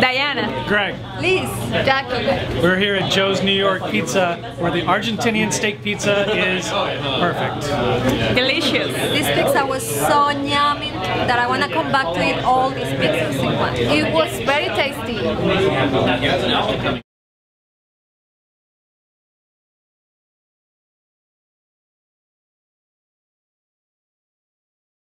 Diana. Greg. Liz. Jackie. We're here at Joe's New York Pizza where the Argentinian steak pizza is perfect. Delicious. This pizza was so yummy that I want to come back to eat all these pizzas in one. It was very tasty.